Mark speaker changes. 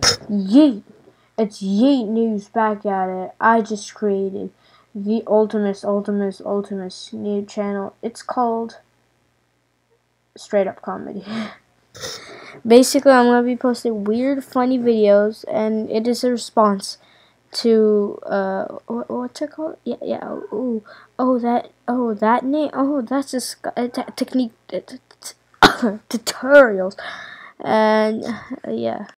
Speaker 1: Yeet! It's Yeet News back at it. I just created the ultimate, ultimate, ultimate new channel. It's called Straight Up Comedy. Basically, I'm gonna be posting weird, funny videos, and it is a response to uh, what, what's it called? Yeah, yeah. Oh, oh, that, oh, that name. Oh, that's just uh, technique tutorials, and uh, yeah.